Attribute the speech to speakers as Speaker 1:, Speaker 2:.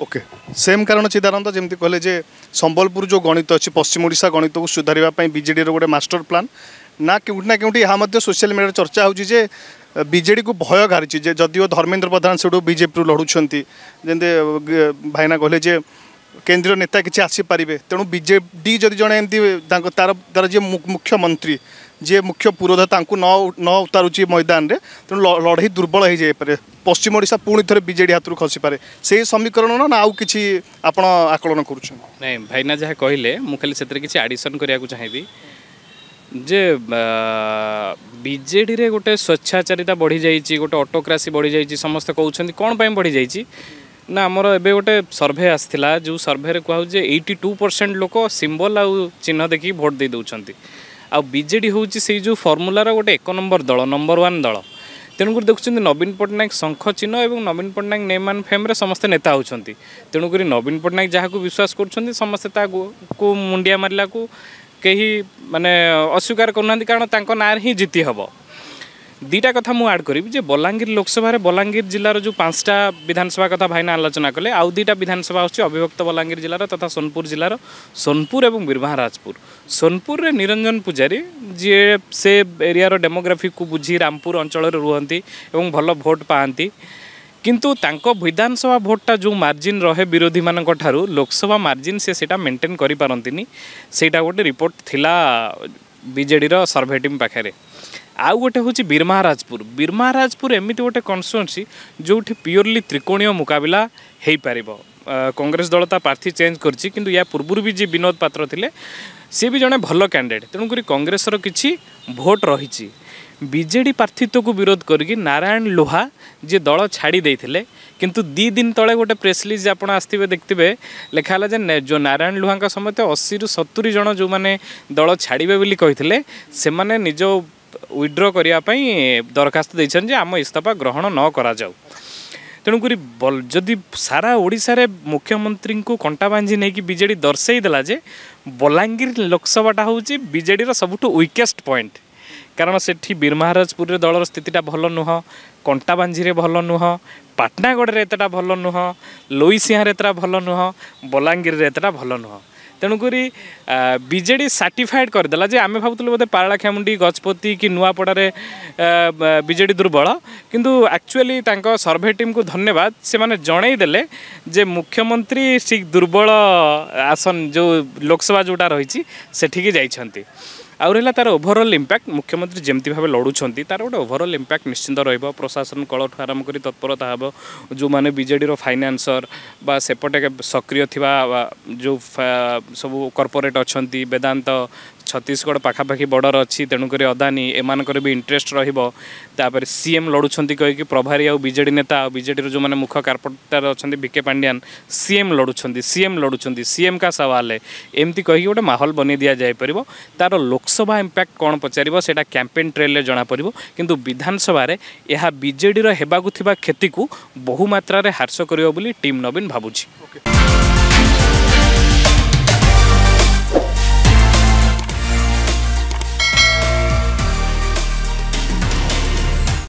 Speaker 1: okay same କାରଣ ଚିଦାନନ୍ଦ ଯେମିତି କହିଲେ ଯେ ସମ୍ବଲପୁର ଯେଉଁ ଗଣିତ ଅଛି ପଶ୍ଚିମ ଓଡ଼ିଶା ଗଣିତକୁ ସୁଧାରିବା ପାଇଁ ବିଜେଡ଼ିର ଗୋଟେ ମାଷ୍ଟର ପ୍ଲାନ୍ ନା କେଉଁଠି ନା କେଉଁଠି ଏହା ମଧ୍ୟ ସୋସିଆଲ ମିଡ଼ିଆରେ ଚର୍ଚ୍ଚା ହେଉଛି ଯେ ବିଜେଡ଼ିକୁ ଭୟ ଘାରିଛି ଯେ ଯଦିଓ ଧର୍ମେନ୍ଦ୍ର ପ୍ରଧାନ ସେଠୁ ବିଜେପିରୁ ଲଢ଼ୁଛନ୍ତି ଯେମିତି ଭାଇନା କହିଲେ ଯେ কেন্দ্রীয় নেতা কিছু আসিপারে তেমন বিজেডি যদি জন এমনি তার তার যে মুখ্যমন্ত্রী যে মুখ্য পুরোধা তা ন উতারুচি ময়দানে তেমন লড়াই দুর্বল হয়ে যাই যাইপরে পশ্চিম ওড়শা পুঁ থরে বিজেডি হাতর খসি খসিপারে সেই সমীকরণ না
Speaker 2: আউ কিছু আপনার আকলন করছেন না ভাই না যা কহিলে মু খালি সেতরে কিছু আডিশন করা চাহিবি যে বিজেডি গোটে স্বেচ্ছাচারিতা বড়ি যাই গোটে অটোক্রাসি বড়ি যাই সমস্ত কৌছেন কোণ বড়ি যাই ना नाम एए सर्भे आसिला जो सर्भे कु एटी टु पर्सेन्ट लोक सिम्बल आउ चिह्न भोट दिदी आउँ बिजेडी हौ चाहिँ गोटे एक नंबर दल नंबर वान् दल तेणुकरी देख्छ नवीन पट्टनायक चिन्ह चिह्न नवीन पट्टनायक ने फेम्रे समस्त नेता हुन्छ तेणुकरी नवीन पट्टनायक को विश्वास गर्छन् समस्तै त मुन्डिया मरला म अस्वीकार गर्नुहोस् कारण त नै जितिहेब দুইটা কথা মু আড করিবি যে বলাঙ্গীর লোকসভার বলাঙ্গীর জেলার যে পাঁচটা বিধানসভা কথা ভাইনা আলোচনা কলে আউ দুইটা বিধানসভা হচ্ছে অবিভক্ত বলাঙ্গীর জেলার তথা সোনপুর জেলার সোনপুর এবং বীরভা রাজপুর সোনপুরে নিরঞ্জন পূজারী যে সে এরিয়ার ডেমোগ্রাফি কু বুঝি রামপুর অঞ্চলের রুহতি এবং ভাল ভোট পাঁতি কিন্তু তাঙ্ক বিধানসভা ভোটটা যে মার্জিন রহে বিরোধী বিরোধীମାନଙ୍କ লোকসভা মার্জিন সে সেটা মেন্টেন করে କରିପାରନ୍ତିନି সেইটা গোটে রিপোর্ট লা ବିଜେଡ଼ିର সর্ভে টিম পাখে ଆଉ ଗୋଟେ ହେଉଛି ବୀରମହାରାଜପୁର ବୀରମହାରାଜପୁର ଏମିତି ଗୋଟେ କନଷ୍ଟିଚୁଏନ୍ସି ଯେଉଁଠି ପିଓରଲି ତ୍ରିକୋଣୀୟ ମୁକାବିଲା ହେଇପାରିବ କଂଗ୍ରେସ ଦଳ ତା ପ୍ରାର୍ଥୀ ଚେଞ୍ଜ କରିଛି କିନ୍ତୁ ୟା ପୂର୍ବରୁ ବି ଯିଏ ବିନୋଦ ପାତ୍ର ଥିଲେ ସିଏ ବି ଜଣେ ଭଲ କ୍ୟାଣ୍ଡିଡେଟ୍ ତେଣୁକରି କଂଗ୍ରେସର କିଛି ଭୋଟ୍ ରହିଛି ବିଜେଡ଼ି ପ୍ରାର୍ଥୀତ୍ୱକୁ ବିରୋଧ କରିକି ନାରାୟଣ ଲୋହା ଯିଏ ଦଳ ଛାଡ଼ି ଦେଇଥିଲେ କିନ୍ତୁ ଦୁଇ ଦିନ ତଳେ ଗୋଟେ ପ୍ରେସଲିଜ୍ ଆପଣ ଆସିଥିବେ ଦେଖିଥିବେ ଲେଖା ହେଲା ଯେ ଯେଉଁ ନାରାୟଣ ଲୁହାଙ୍କ ସମେତ ଅଶୀରୁ ସତୁରି ଜଣ ଯେଉଁମାନେ ଦଳ ଛାଡ଼ିବେ ବୋଲି କହିଥିଲେ ସେମାନେ ନିଜ ୱିଡ୍ର କରିବା ପାଇଁ ଦରଖାସ୍ତ ଦେଇଛନ୍ତି ଯେ ଆମ ଇସ୍ତଫା ଗ୍ରହଣ ନ କରାଯାଉ ତେଣୁକରି ଯଦି ସାରା ଓଡ଼ିଶାରେ ମୁଖ୍ୟମନ୍ତ୍ରୀଙ୍କୁ କଣ୍ଟା ବାଞ୍ଜି ନେଇକି ବିଜେଡ଼ି ଦର୍ଶାଇ ଦେଲା ଯେ ବଲାଙ୍ଗୀର ଲୋକସଭାଟା ହେଉଛି ବିଜେଡ଼ିର ସବୁଠୁ ୱିକେଷ୍ଟ ପଏଣ୍ଟ କାରଣ ସେଠି ବୀରମହାରାଜପୁରରେ ଦଳର ସ୍ଥିତିଟା ଭଲ ନୁହଁ କଣ୍ଟାବାଞ୍ଜିରେ ଭଲ ନୁହଁ ପାଟନାଗଡ଼ରେ ଏତେଟା ଭଲ ନୁହଁ ଲୋଇସିଂହାରେ ଏତେଟା ଭଲ ନୁହଁ ବଲାଙ୍ଗୀରରେ ଏତେଟା ଭଲ ନୁହଁ তেমকরি বিজেডি সার্টিফাইড করেদেলা যে আমি ভাবুলু বোধে পাড়াখামুন্ডি গজপতি কি নূয়াপড়ার বিজেডি দুর্বল কিন্তু আকচুয়ালি তাঁর সর্ভে টিমকু ধন্যবাদ সে জনাইদেলে যে মুখ্যমন্ত্রী ঠিক দুর্বল আসন যে লোকসভা যেটা রয়েছে সেটিকি যাই ଆଉ ରହିଲା ତା'ର ଓଭରଅଲ୍ ଇମ୍ପାକ୍ଟ ମୁଖ୍ୟମନ୍ତ୍ରୀ ଯେମିତି ଭାବେ ଲଢ଼ୁଛନ୍ତି ତା'ର ଗୋଟେ ଓଭରଅଲ୍ ଇମ୍ପାକ୍ଟ ନିଶ୍ଚିନ୍ତ ରହିବ ପ୍ରଶାସନ କଳଠୁ ଆରମ୍ଭ କରି ତତ୍ପରତା ହେବ ଯେଉଁମାନେ ବିଜେଡ଼ିର ଫାଇନାନ୍ସର ବା ସେପଟେ ସକ୍ରିୟ ଥିବା ଯେଉଁ ସବୁ କର୍ପୋରେଟ୍ ଅଛନ୍ତି ବେଦାନ୍ତ ଛତିଶଗଡ଼ ପାଖାପାଖି ବର୍ଡ଼ର ଅଛି ତେଣୁକରି ଅଦାନୀ ଏମାନଙ୍କର ବି ଇଣ୍ଟରେଷ୍ଟ ରହିବ ତାପରେ ସିଏମ୍ ଲଢ଼ୁଛନ୍ତି କହିକି ପ୍ରଭାରୀ ଆଉ ବିଜେଡ଼ି ନେତା ଆଉ ବିଜେଡ଼ିର ଯେଉଁମାନେ ମୁଖ କାର୍ପୋରେଟର ଅଛନ୍ତି ଭିକେ ପାଣ୍ଡିଆନ୍ ସିଏମ୍ ଲଢ଼ୁଛନ୍ତି ସିଏମ୍ ଲଢ଼ୁଛନ୍ତି ସିଏମ୍ କା ସୱାଲ ଏମିତି କହିକି ଗୋଟେ ମାହୋଲ ବନେଇ ଦିଆଯାଇପାରିବ ତା'ର ଲୋକ ଲୋକସଭା ଇମ୍ପାକ୍ଟ କ'ଣ ପଚାରିବ ସେଇଟା କ୍ୟାମ୍ପେନ୍ ଟ୍ରେଲ୍ରେ ଜଣାପଡ଼ିବ କିନ୍ତୁ ବିଧାନସଭାରେ ଏହା ବିଜେଡ଼ିର ହେବାକୁ ଥିବା କ୍ଷତିକୁ ବହୁମାତ୍ରାରେ ହ୍ରାସ କରିବ ବୋଲି ଟିମ୍ ନବୀନ ଭାବୁଛି
Speaker 1: ଓକେ